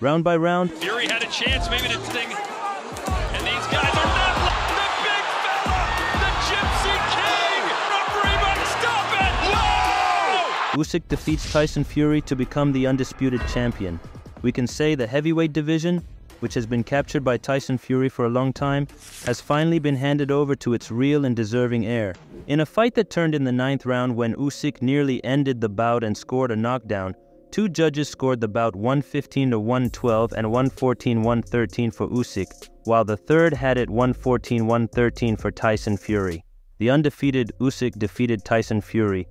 Round by round, Fury had a chance maybe to sting. And these guys are not the big fella, the Gypsy King. Referee stop it. Whoa! Usyk defeats Tyson Fury to become the undisputed champion. We can say the heavyweight division, which has been captured by Tyson Fury for a long time, has finally been handed over to its real and deserving heir. In a fight that turned in the ninth round when Usyk nearly ended the bout and scored a knockdown, two judges scored the bout 115 to 112 and 114 113 for Usyk, while the third had it 114 113 for Tyson Fury. The undefeated Usyk defeated Tyson Fury,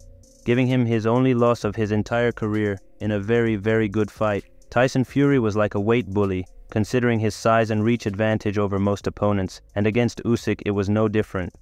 giving him his only loss of his entire career in a very, very good fight. Tyson Fury was like a weight bully, considering his size and reach advantage over most opponents, and against Usyk it was no different.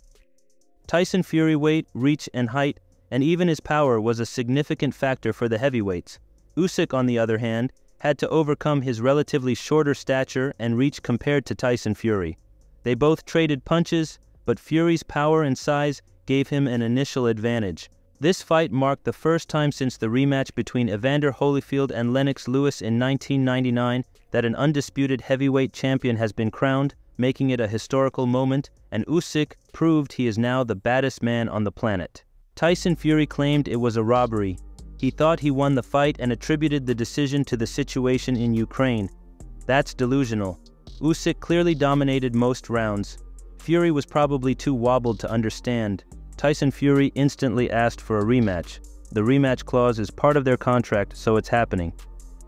Tyson Fury weight, reach, and height, and even his power was a significant factor for the heavyweights. Usyk, on the other hand, had to overcome his relatively shorter stature and reach compared to Tyson Fury. They both traded punches, but Fury's power and size gave him an initial advantage. This fight marked the first time since the rematch between Evander Holyfield and Lennox Lewis in 1999 that an undisputed heavyweight champion has been crowned, making it a historical moment, and Usyk proved he is now the baddest man on the planet. Tyson Fury claimed it was a robbery. He thought he won the fight and attributed the decision to the situation in Ukraine. That's delusional. Usyk clearly dominated most rounds. Fury was probably too wobbled to understand. Tyson Fury instantly asked for a rematch. The rematch clause is part of their contract, so it's happening.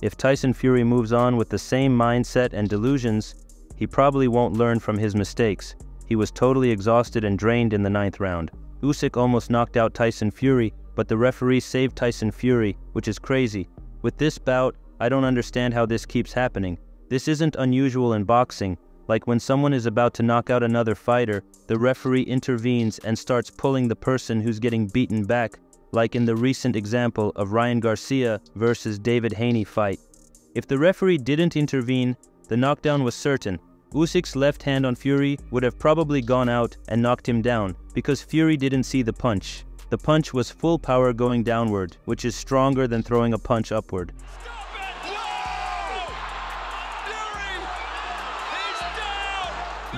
If Tyson Fury moves on with the same mindset and delusions, he probably won't learn from his mistakes. He was totally exhausted and drained in the ninth round. Usyk almost knocked out Tyson Fury, but the referee saved Tyson Fury, which is crazy. With this bout, I don't understand how this keeps happening. This isn't unusual in boxing, like when someone is about to knock out another fighter, the referee intervenes and starts pulling the person who's getting beaten back, like in the recent example of Ryan Garcia versus Devin Haney fight. If the referee didn't intervene, the knockdown was certain. Usyk's left hand on Fury would have probably gone out and knocked him down, because Fury didn't see the punch. The punch was full power going downward, which is stronger than throwing a punch upward.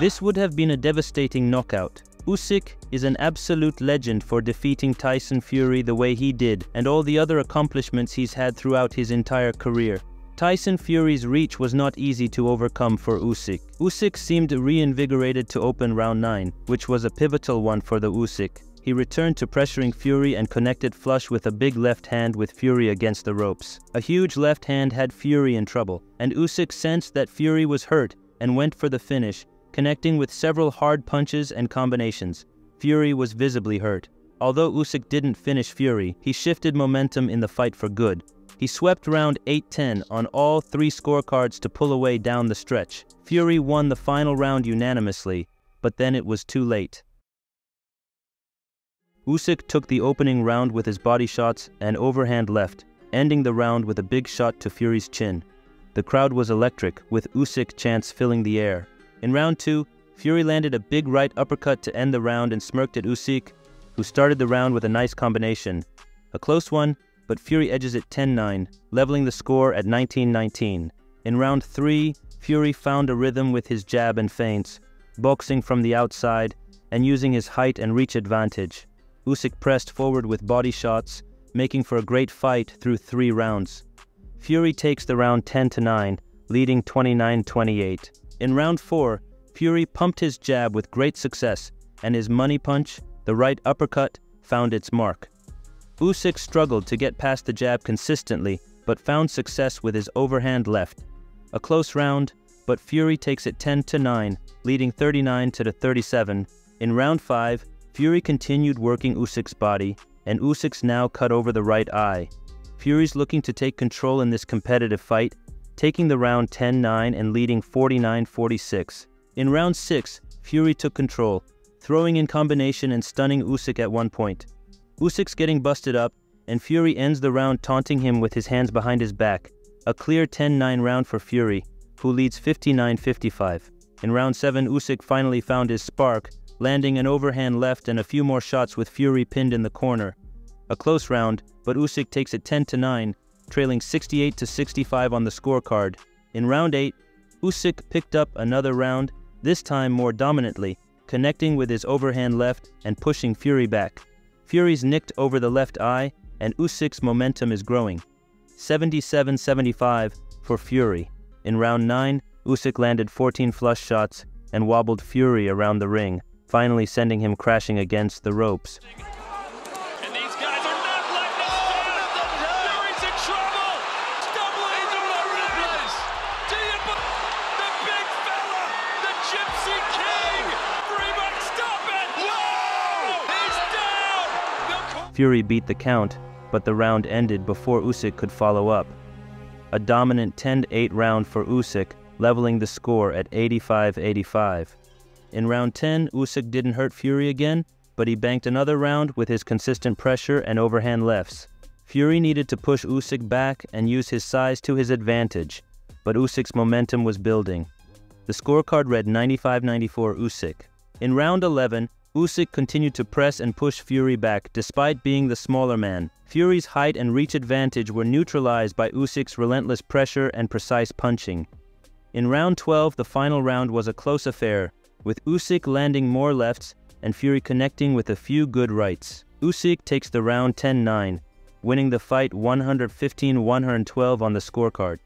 This would have been a devastating knockout. Usyk is an absolute legend for defeating Tyson Fury the way he did and all the other accomplishments he's had throughout his entire career. Tyson Fury's reach was not easy to overcome for Usyk. Usyk seemed reinvigorated to open round 9, which was a pivotal one for the Usyk. He returned to pressuring Fury and connected flush with a big left hand with Fury against the ropes. A huge left hand had Fury in trouble, and Usyk sensed that Fury was hurt and went for the finish, connecting with several hard punches and combinations. Fury was visibly hurt. Although Usyk didn't finish Fury, he shifted momentum in the fight for good. He swept round 8-10 on all three scorecards to pull away down the stretch. Fury won the final round unanimously, but then it was too late. Usyk took the opening round with his body shots and overhand left, ending the round with a big shot to Fury's chin. The crowd was electric, with Usyk chants filling the air. In round two, Fury landed a big right uppercut to end the round and smirked at Usyk, who started the round with a nice combination. A close one, but Fury edges it 10-9, leveling the score at 19-19. In round three, Fury found a rhythm with his jab and feints, boxing from the outside and using his height and reach advantage. Usyk pressed forward with body shots, making for a great fight through three rounds. Fury takes the round 10-9, leading 29-28. In round 4, Fury pumped his jab with great success, and his money punch, the right uppercut, found its mark. Usyk struggled to get past the jab consistently, but found success with his overhand left. A close round, but Fury takes it 10 to 9, leading 39 to 37. In round 5, Fury continued working Usyk's body, and Usyk's now cut over the right eye. Fury's looking to take control in this competitive fight, taking the round 10-9 and leading 49-46. In round 6, Fury took control, throwing in combination and stunning Usyk at one point. Usyk's getting busted up, and Fury ends the round taunting him with his hands behind his back. A clear 10-9 round for Fury, who leads 59-55. In round 7, Usyk finally found his spark, landing an overhand left and a few more shots with Fury pinned in the corner. A close round, but Usyk takes it 10 to 9, trailing 68 to 65 on the scorecard. In round 8, Usyk picked up another round, this time more dominantly, connecting with his overhand left and pushing Fury back. Fury's nicked over the left eye, and Usyk's momentum is growing. 77-75 for Fury. In round 9, Usyk landed 14 flush shots and wobbled Fury around the ring, finally sending him crashing against the ropes. And these guys are not letting us down. Fury's in trouble. Stumbling into the place. Do you the big fella, the Gypsy King? Freeman, stop it! Whoa! He's down. Fury beat the count, but the round ended before Usyk could follow up. A dominant 10-8 round for Usyk, leveling the score at 85-85. In round 10, Usyk didn't hurt Fury again, but he banked another round with his consistent pressure and overhand lefts. Fury needed to push Usyk back and use his size to his advantage, but Usyk's momentum was building. The scorecard read 95-94 Usyk. In round 11, Usyk continued to press and push Fury back despite being the smaller man. Fury's height and reach advantage were neutralized by Usyk's relentless pressure and precise punching. In round 12, the final round was a close affair, with Usyk landing more lefts and Fury connecting with a few good rights. Usyk takes the round 10-9, winning the fight 115-112 on the scorecard.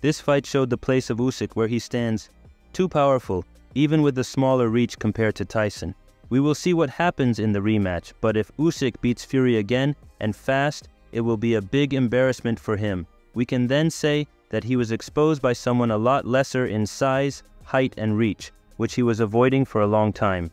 This fight showed the place of Usyk where he stands, too powerful, even with the smaller reach compared to Tyson. We will see what happens in the rematch, but if Usyk beats Fury again, and fast, it will be a big embarrassment for him. We can then say that he was exposed by someone a lot lesser in size, height, and reach, which he was avoiding for a long time.